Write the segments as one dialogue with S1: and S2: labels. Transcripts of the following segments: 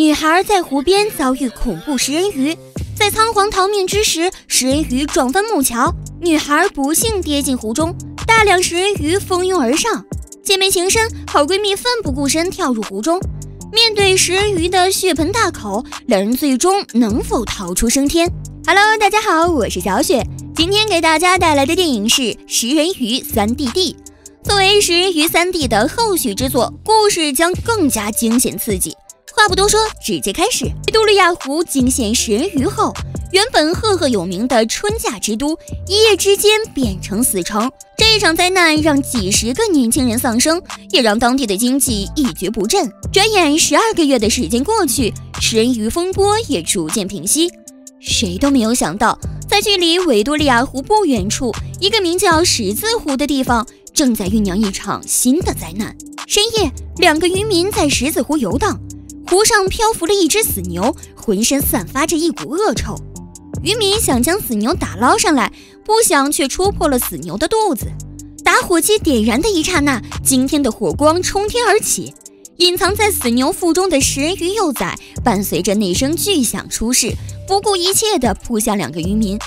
S1: 女孩在湖边遭遇恐怖食人鱼，在仓皇逃命之时，食人鱼撞翻木桥，女孩不幸跌进湖中，大量食人鱼蜂拥而上。姐妹情深，好闺蜜奋不顾身跳入湖中，面对食人鱼的血盆大口，两人最终能否逃出升天？Hello，大家好，我是小雪，今天给大家带来的电影是《食人鱼三弟弟》。作为《食人鱼三弟》的后续之作，故事将更加惊险刺激。话不多说，直接开始。维多利亚湖惊现食人鱼后，原本赫赫有名的春夏之都，一夜之间变成死城。这一场灾难让几十个年轻人丧生，也让当地的经济一蹶不振。转眼十二个月的时间过去，食人鱼风波也逐渐平息。谁都没有想到，在距离维多利亚湖不远处，一个名叫十字湖的地方。正在酝酿一场新的灾难。深夜，两个渔民在十字湖游荡，湖上漂浮了一只死牛，浑身散发着一股恶臭。渔民想将死牛打捞上来，不想却戳破了死牛的肚子。打火机点燃的一刹那，惊天的火光冲天而起，隐藏在死牛腹中的食人鱼幼崽伴随着那声巨响出世，不顾一切地扑向两个渔民。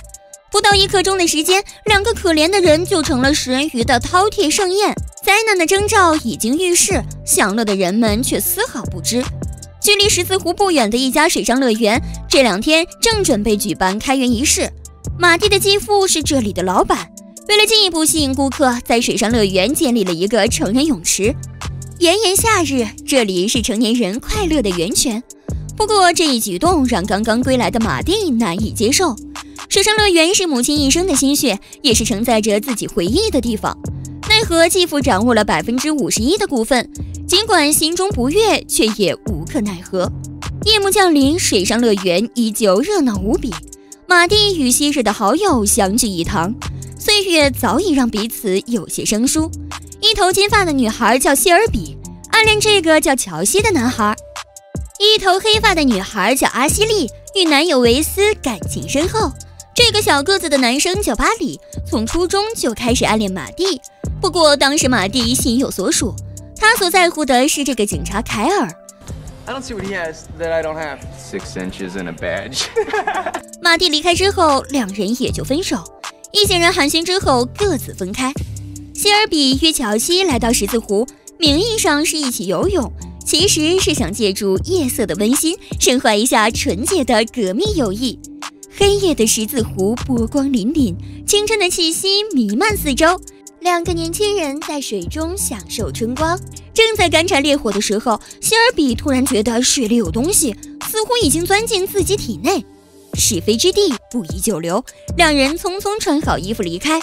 S1: 不到一刻钟的时间，两个可怜的人就成了食人鱼的饕餮盛宴。灾难的征兆已经预示，享乐的人们却丝毫不知。距离十字湖不远的一家水上乐园，这两天正准备举办开园仪式。马蒂的继父是这里的老板，为了进一步吸引顾客，在水上乐园建立了一个成人泳池。炎炎夏日，这里是成年人快乐的源泉。不过，这一举动让刚刚归来的马蒂难以接受。水上乐园是母亲一生的心血，也是承载着自己回忆的地方。奈何继父掌握了百分之五十一的股份，尽管心中不悦，却也无可奈何。夜幕降临，水上乐园依旧热闹无比。马蒂与昔日的好友相聚一堂，岁月早已让彼此有些生疏。一头金发的女孩叫谢尔比，暗恋这个叫乔西的男孩；一头黑发的女孩叫阿西利，与男友维斯感情深厚。这个小个子的男生叫巴里，从初中就开始暗恋马蒂。不过当时马蒂心有所属，他所在乎的是这个警察凯尔。马蒂离开之后，两人也就分手。一行人寒暄之后，各自分开。希尔比约乔西来到十字湖，名义上是一起游泳，其实是想借助夜色的温馨，深怀一下纯洁的革命友谊。黑夜的十字湖波光粼粼，清晨的气息弥漫四周。两个年轻人在水中享受春光，正在干柴烈火的时候，希尔比突然觉得水里有东西，似乎已经钻进自己体内。是非之地不宜久留，两人匆匆穿好衣服离开。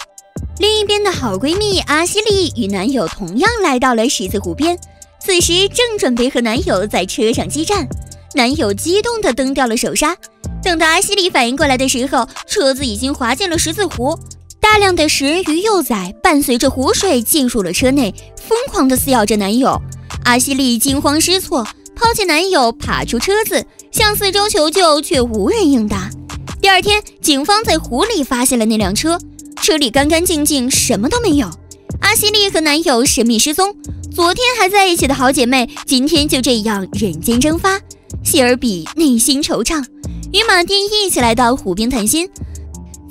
S1: 另一边的好闺蜜阿西丽与男友同样来到了十字湖边，此时正准备和男友在车上激战，男友激动地蹬掉了手刹。等到阿西里反应过来的时候，车子已经滑进了十字湖，大量的食人鱼幼崽伴随着湖水进入了车内，疯狂地撕咬着男友。阿西利惊慌失措，抛弃男友，爬出车子，向四周求救，却无人应答。第二天，警方在湖里发现了那辆车，车里干干净净，什么都没有。阿西利和男友神秘失踪，昨天还在一起的好姐妹，今天就这样人间蒸发。谢尔比内心惆怅。与马丁一起来到湖边谈心，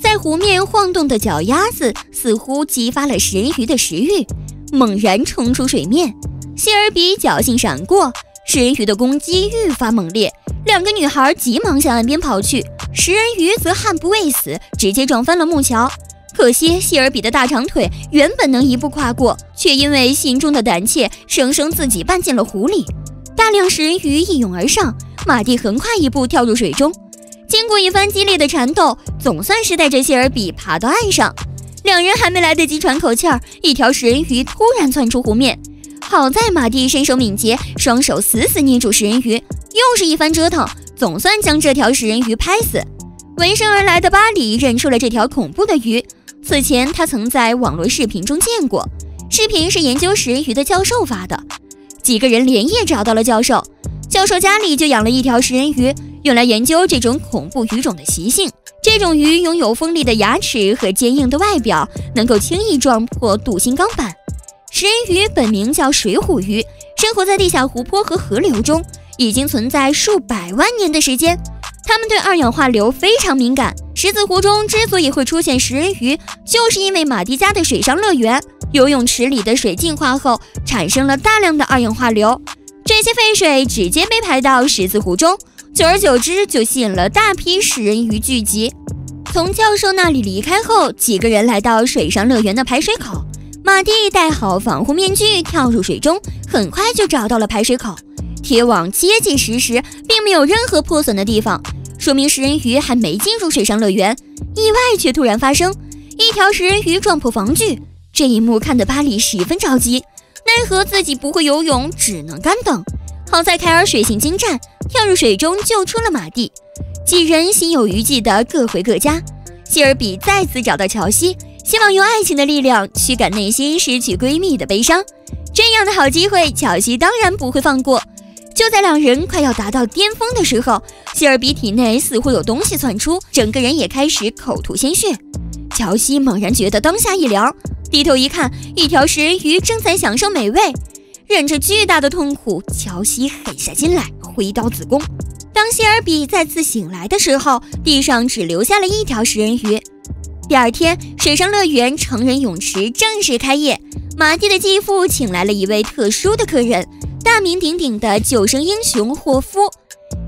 S1: 在湖面晃动的脚丫子似乎激发了食人鱼的食欲，猛然冲出水面。谢尔比侥幸闪过，食人鱼的攻击愈发猛烈，两个女孩急忙向岸边跑去，食人鱼则悍不畏死，直接撞翻了木桥。可惜谢尔比的大长腿原本能一步跨过，却因为心中的胆怯，生生自己绊进了湖里。大量食人鱼一涌而上，马蒂很快一步跳入水中。经过一番激烈的缠斗，总算是带着谢尔比爬到岸上。两人还没来得及喘口气儿，一条食人鱼突然窜出湖面。好在马蒂身手敏捷，双手死死捏住食人鱼，又是一番折腾，总算将这条食人鱼拍死。闻声而来的巴里认出了这条恐怖的鱼，此前他曾在网络视频中见过。视频是研究食人鱼的教授发的，几个人连夜找到了教授。教授家里就养了一条食人鱼。用来研究这种恐怖鱼种的习性。这种鱼拥有锋利的牙齿和坚硬的外表，能够轻易撞破镀锌钢板。食人鱼本名叫水虎鱼，生活在地下湖泊和河流中，已经存在数百万年的时间。它们对二氧化硫非常敏感。石子湖中之所以会出现食人鱼，就是因为马蒂家的水上乐园游泳池里的水净化后，产生了大量的二氧化硫。这些废水直接被排到石子湖中，久而久之就吸引了大批食人鱼聚集。从教授那里离开后，几个人来到水上乐园的排水口。马蒂戴好防护面具，跳入水中，很快就找到了排水口。铁网结结实实，并没有任何破损的地方。说明食人鱼还没进入水上乐园，意外却突然发生，一条食人鱼撞破防具。这一幕看得巴里十分着急，奈何自己不会游泳，只能干等。好在凯尔水性精湛，跳入水中救出了马蒂。几人心有余悸的各回各家。希尔比再次找到乔西，希望用爱情的力量驱赶内心失去闺蜜的悲伤。这样的好机会，乔西当然不会放过。就在两人快要达到巅峰的时候，希尔比体内似乎有东西窜出，整个人也开始口吐鲜血。乔西猛然觉得当下一凉，低头一看，一条食人鱼正在享受美味，忍着巨大的痛苦，乔西狠下心来，挥刀自宫。当希尔比再次醒来的时候，地上只留下了一条食人鱼。第二天，水上乐园成人泳池正式开业，马蒂的继父请来了一位特殊的客人。大名鼎鼎的救生英雄霍夫，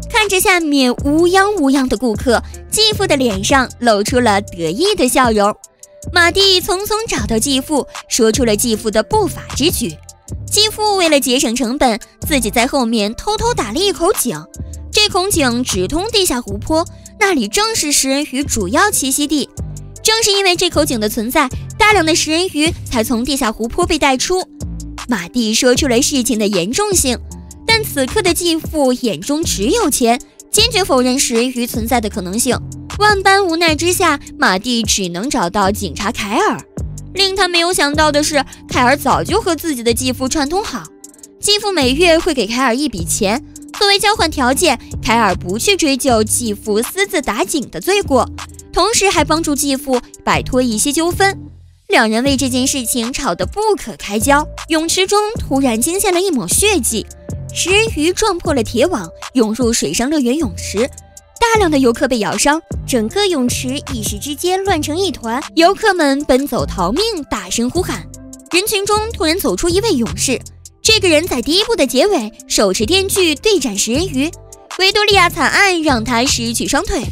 S1: 看着下面乌泱乌泱的顾客，继父的脸上露出了得意的笑容。马蒂匆匆找到继父，说出了继父的不法之举。继父为了节省成本，自己在后面偷偷打了一口井，这口井直通地下湖泊，那里正是食人鱼主要栖息地。正是因为这口井的存在，大量的食人鱼才从地下湖泊被带出。马蒂说出了事情的严重性，但此刻的继父眼中只有钱，坚决否认食人鱼存在的可能性。万般无奈之下，马蒂只能找到警察凯尔。令他没有想到的是，凯尔早就和自己的继父串通好，继父每月会给凯尔一笔钱，作为交换条件，凯尔不去追究继父私自打井的罪过，同时还帮助继父摆脱一些纠纷。两人为这件事情吵得不可开交。泳池中突然惊现了一抹血迹，食人鱼撞破了铁网，涌入水上乐园泳池，大量的游客被咬伤，整个泳池一时之间乱成一团，游客们奔走逃命，大声呼喊。人群中突然走出一位勇士，这个人在第一部的结尾手持电锯对战食人鱼，维多利亚惨案让他失去双腿，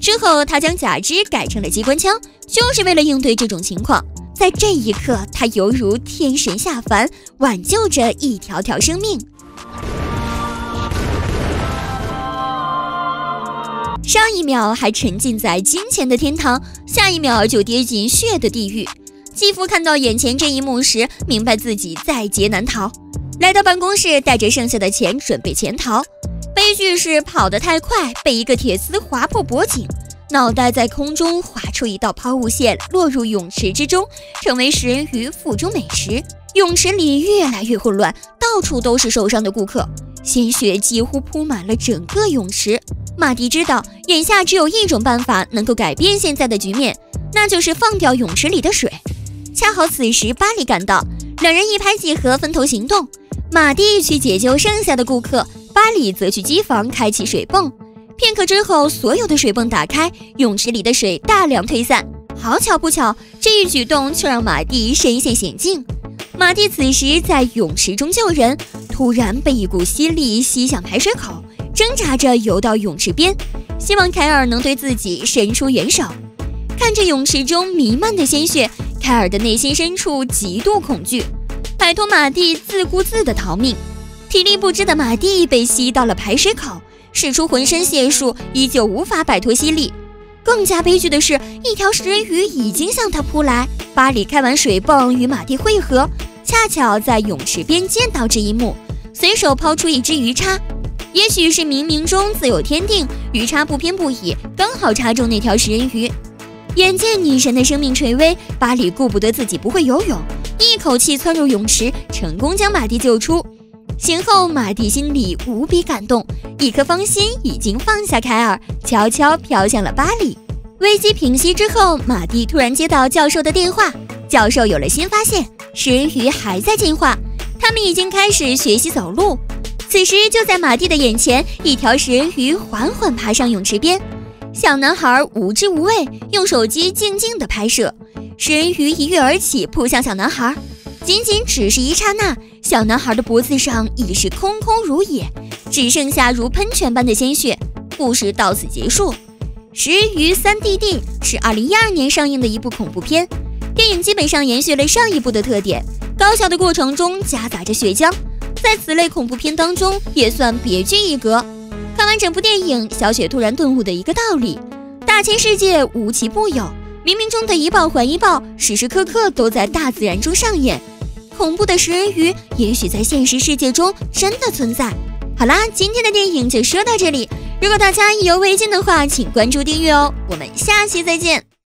S1: 之后他将假肢改成了机关枪，就是为了应对这种情况。在这一刻，他犹如天神下凡，挽救着一条条生命。上一秒还沉浸在金钱的天堂，下一秒就跌进血的地狱。继父看到眼前这一幕时，明白自己在劫难逃，来到办公室，带着剩下的钱准备潜逃。悲剧是跑得太快，被一个铁丝划破脖颈。脑袋在空中划出一道抛物线，落入泳池之中，成为食人鱼腹中美食。泳池里越来越混乱，到处都是受伤的顾客，鲜血几乎铺满了整个泳池。马蒂知道，眼下只有一种办法能够改变现在的局面，那就是放掉泳池里的水。恰好此时巴里赶到，两人一拍即合，分头行动。马蒂去解救剩下的顾客，巴里则去机房开启水泵。片刻之后，所有的水泵打开，泳池里的水大量退散。好巧不巧，这一举动却让马蒂身陷险境。马蒂此时在泳池中救人，突然被一股吸力吸向排水口，挣扎着游到泳池边，希望凯尔能对自己伸出援手。看着泳池中弥漫的鲜血，凯尔的内心深处极度恐惧，摆脱马蒂，自顾自的逃命。体力不支的马蒂被吸到了排水口。使出浑身解数，依旧无法摆脱吸力。更加悲剧的是，一条食人鱼已经向他扑来。巴里开完水泵与马蒂汇合，恰巧在泳池边见到这一幕，随手抛出一只鱼叉。也许是冥冥中自有天定，鱼叉不偏不倚，刚好插中那条食人鱼。眼见女神的生命垂危，巴里顾不得自己不会游泳，一口气窜入泳池，成功将马蒂救出。醒后，马蒂心里无比感动，一颗芳心已经放下凯尔，悄悄飘向了巴里。危机平息之后，马蒂突然接到教授的电话，教授有了新发现，食人鱼还在进化，他们已经开始学习走路。此时就在马蒂的眼前，一条食人鱼缓缓爬上泳池边。小男孩无知无畏，用手机静静的拍摄。食人鱼一跃而起，扑向小男孩。仅仅只是一刹那，小男孩的脖子上已是空空如也，只剩下如喷泉般的鲜血。故事到此结束。食人鱼三 dd 是二零一二年上映的一部恐怖片，电影基本上延续了上一部的特点，高效的过程中夹杂着血浆，在此类恐怖片当中也算别具一格。看完整部电影，小雪突然顿悟的一个道理：大千世界无奇不有，冥冥中的一报还一报，时时刻刻都在大自然中上演。恐怖的食人鱼也许在现实世界中真的存在。好啦，今天的电影就说到这里。如果大家意犹未尽的话，请关注订阅哦。我们下期再见。